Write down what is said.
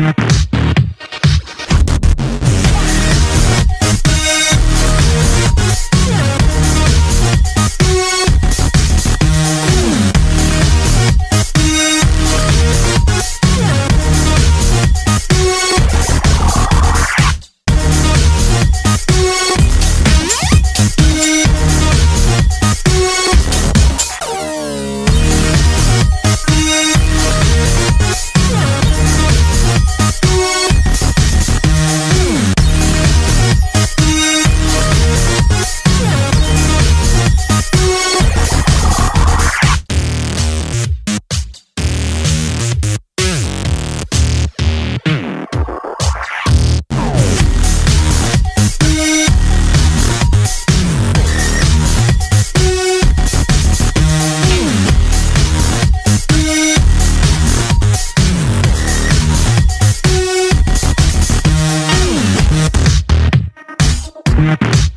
Mm-hmm. Yeah.